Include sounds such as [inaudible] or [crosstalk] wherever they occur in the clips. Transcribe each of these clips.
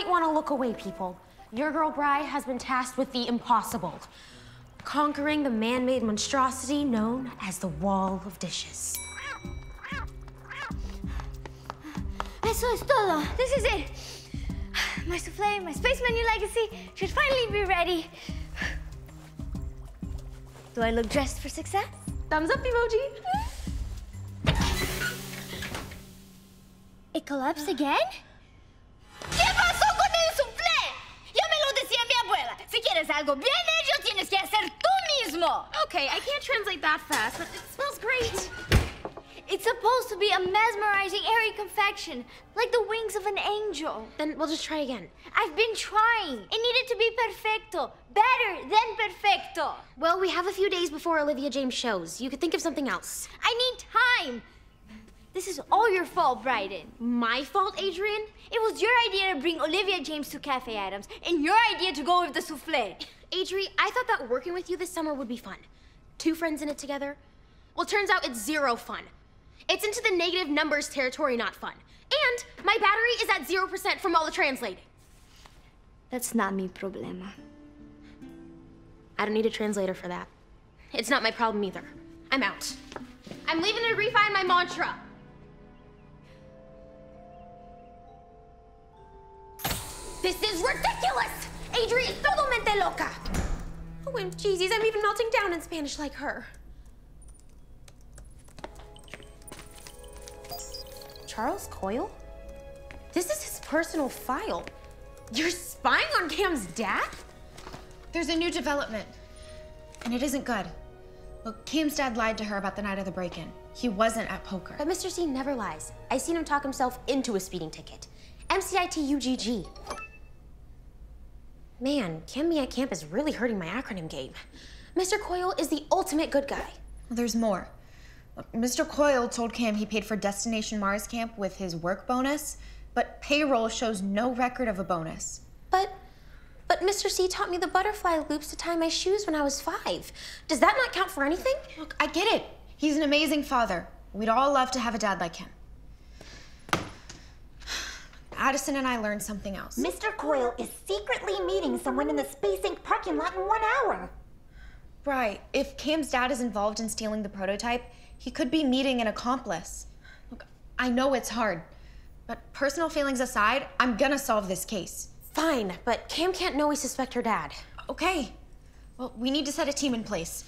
might want to look away, people. Your girl Bry has been tasked with the impossible conquering the man made monstrosity known as the Wall of Dishes. Eso es todo. This is it. My souffle, my space menu legacy should finally be ready. Do I look dressed for success? Thumbs up emoji. It collapsed again? Algo bien hecho, tienes que hacer tú mismo. Okay, I can't translate that fast, but it smells great. It's supposed to be a mesmerizing, airy confection, like the wings of an angel. Then we'll just try again. I've been trying. It needed to be perfecto. Better than perfecto. Well, we have a few days before Olivia James shows. You could think of something else. I need time. This is all your fault, Bryden. My fault, Adrienne? It was your idea to bring Olivia James to Cafe Attoms, and your idea to go with the souffle. Adri, I thought that working with you this summer would be fun. Two friends in it together. Well, turns out it's zero fun. It's into the negative numbers territory, not fun. And my battery is at 0% from all the translating. That's not mi problema. I don't need a translator for that. It's not my problem either. I'm out. I'm leaving to refine my mantra. This is ridiculous! Adri is totalmente loca! Oh, and jeezies, I'm even melting down in Spanish like her. Charles Coyle? This is his personal file. You're spying on Cam's dad? There's a new development, and it isn't good. Look, Cam's dad lied to her about the night of the break-in. He wasn't at poker. But Mr. C never lies. I seen him talk himself into a speeding ticket. MCIT-UGG. Man, me at camp is really hurting my acronym game. Mr. Coyle is the ultimate good guy. There's more. Mr. Coyle told Cam he paid for Destination Mars camp with his work bonus, but payroll shows no record of a bonus. But, but Mr. C taught me the butterfly loops to tie my shoes when I was five. Does that not count for anything? Look, I get it. He's an amazing father. We'd all love to have a dad like him. Addison and I learned something else. Mr. Coyle is secretly meeting someone in the Space Inc. parking lot in one hour. Right. If Cam's dad is involved in stealing the prototype, he could be meeting an accomplice. Look, I know it's hard, but personal feelings aside, I'm gonna solve this case. Fine, but Cam can't know we suspect her dad. Okay. Well, we need to set a team in place.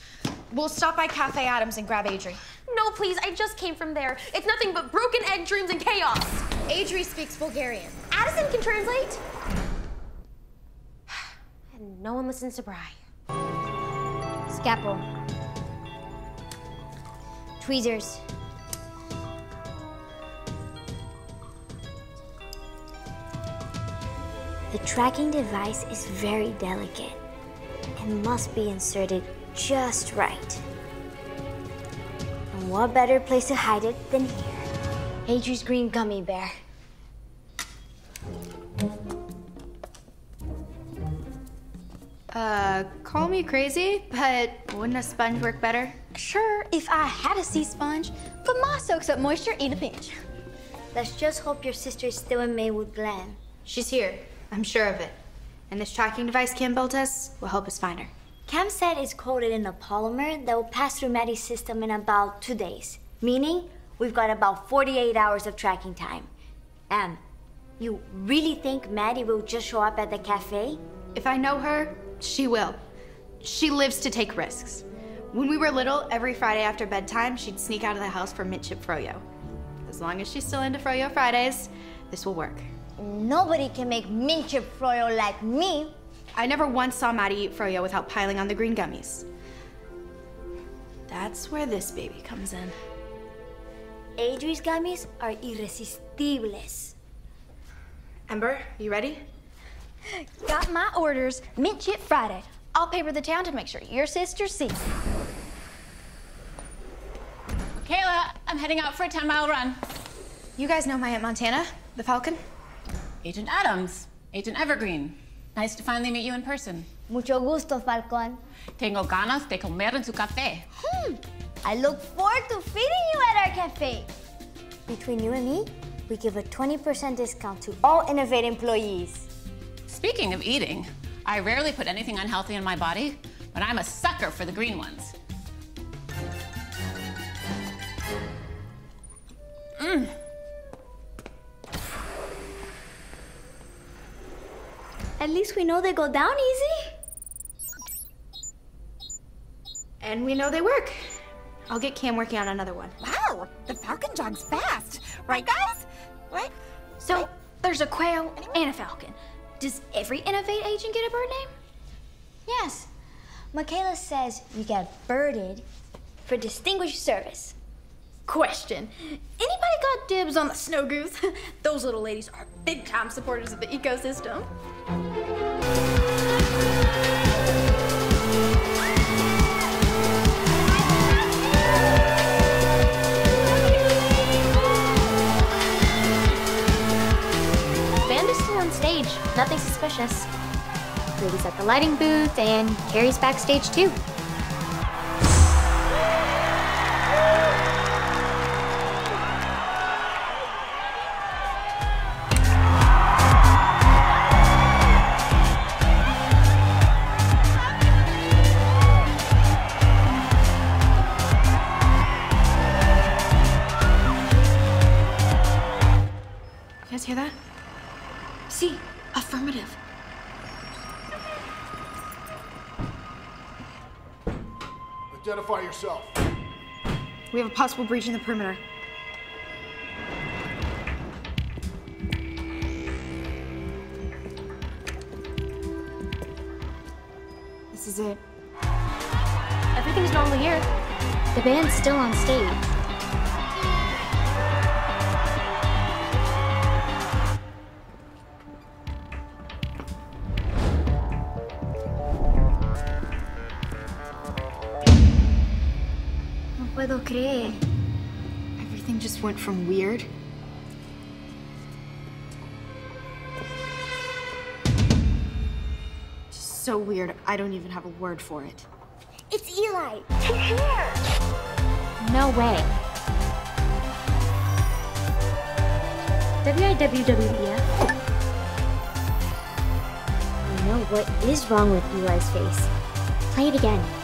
We'll stop by Cafe Attoms and grab Adri. No, please, I just came from there. It's nothing but broken egg dreams and chaos. Adri speaks Bulgarian. Addison can translate. And no one listens to Bry. Scalpel. Tweezers. The tracking device is very delicate and must be inserted just right. And what better place to hide it than here? Adri's green gummy bear. Uh, call me crazy, but wouldn't a sponge work better? Sure, if I had a sea sponge, but my soaks up moisture in a pinch. Let's just hope your sister is still in Maywood Glen. She's here. I'm sure of it. And this tracking device Cam built us will help us find her. Cam said it's coated in a polymer that will pass through Maddie's system in about two days, meaning we've got about 48 hours of tracking time. Em, you really think Maddie will just show up at the cafe? If I know her, she will. She lives to take risks. When we were little, every Friday after bedtime, she'd sneak out of the house for mint chip froyo. As long as she's still into froyo Fridays, this will work. Nobody can make mint chip froyo like me. I never once saw Maddie eat froyo without piling on the green gummies. That's where this baby comes in. Adri's gummies are irresistibles. Ember, you ready? Got my orders, mint chip Friday. I'll paper the town to make sure your sister sees. Kayla, I'm heading out for a 10 mile run. You guys know my Aunt Montana, the Falcon? Agent Attoms, Agent Evergreen. Nice to finally meet you in person. Mucho gusto, Falcon. Tengo ganas de comer en su café. Hmm. I look forward to feeding you at our cafe. Between you and me, we give a 20% discount to all Innovate employees. Speaking of eating, I rarely put anything unhealthy in my body, but I'm a sucker for the green ones. Mmm. At least we know they go down easy. And we know they work. I'll get Cam working on another one. Wow, the falcon jogs fast. Right, guys? Right? So there's a quail and a falcon. Does every Innovate agent get a bird name? Yes. McKeyla says you get birded for distinguished service. Question. Anybody got dibs on the snow goose? [laughs] Those little ladies are big time supporters of the ecosystem. Nothing suspicious. Ladies at the lighting booth, and Carrie's backstage too. You guys hear that? See, affirmative. Identify yourself. We have a possible breach in the perimeter. This is it. Everything's normal here. The band's still on stage. Creer. Everything just went from weird. Just so weird, I don't even have a word for it. It's Eli. Take here! No way. WIWWEF. I know what is wrong with Eli's face. Play it again.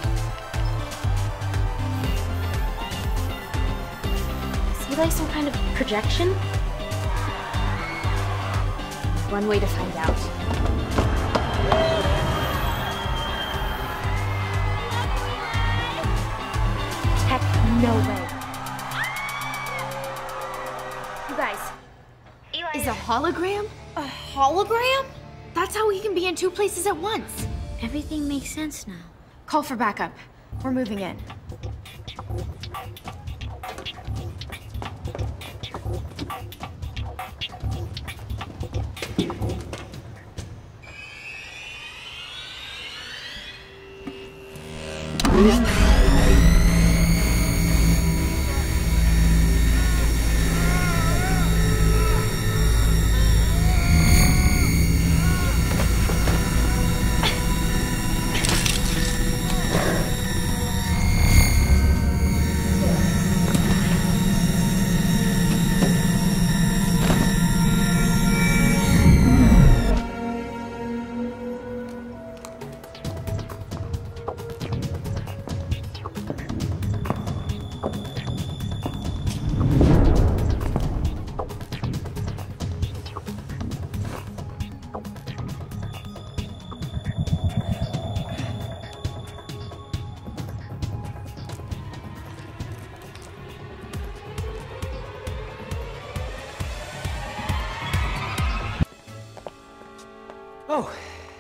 Like some kind of projection? One way to find out. Heck, no way. You guys, Is a hologram? A hologram? That's how he can be in two places at once. Everything makes sense now. Call for backup. We're moving in. Oh, [laughs]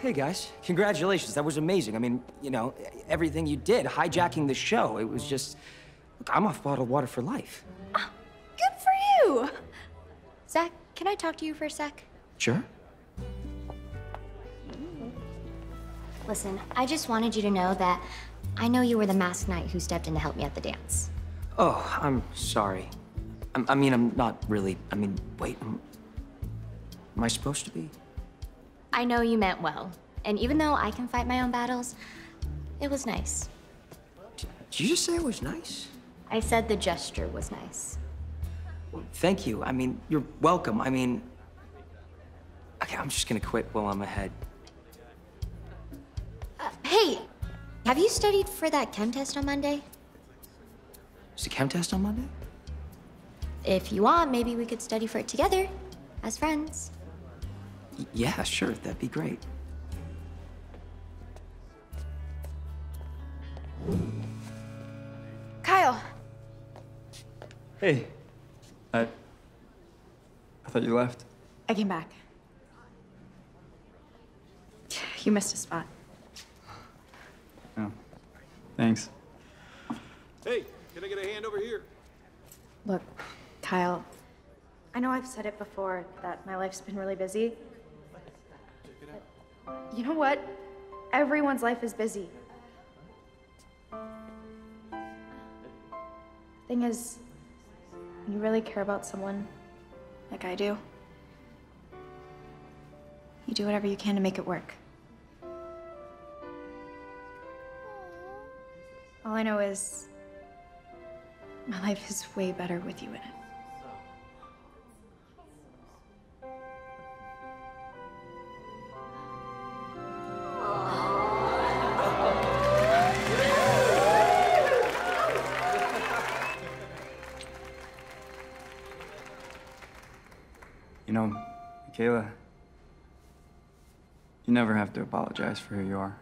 hey guys. Congratulations. That was amazing. I mean, you know, everything you did, hijacking the show. It was just. Look, I'm off bottled water for life. Ah, good for you. Zach, can I talk to you for a sec? Sure. Listen, I just wanted you to know that I know you were the masked knight who stepped in to help me at the dance. Oh, I'm sorry. I'm, I mean, I'm not really. I mean, wait. Am, am I supposed to be? I know you meant well, and even though I can fight my own battles, it was nice. Did you just say it was nice? I said the gesture was nice. Thank you. I mean, you're welcome. I mean, okay, I'm just gonna quit while I'm ahead. Uh, hey, have you studied for that chem test on Monday? Is the chem test on Monday? If you want, maybe we could study for it together, as friends. Y- yeah, sure, that'd be great. Kyle, Hey. I. I thought you left. I came back. You missed a spot. Oh. Thanks. Hey, can I get a hand over here? Look, Kyle, I know I've said it before that my life's been really busy. You know what? Everyone's life is busy. Thing is, when you really care about someone, like I do, you do whatever you can to make it work. All I know is my life is way better with you in it. Know, McKeyla, you never have to apologize for who you are.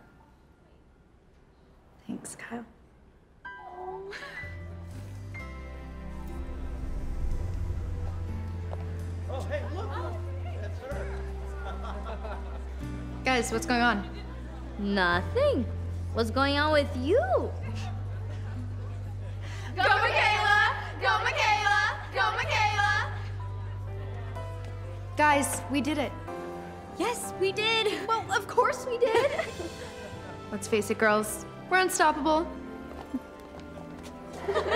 Thanks, Kyle. Guys, what's going on? Nothing. What's going on with you? Guys, we did it. Yes, we did. Well, of course we did. [laughs] Let's face it, girls. We're unstoppable. [laughs]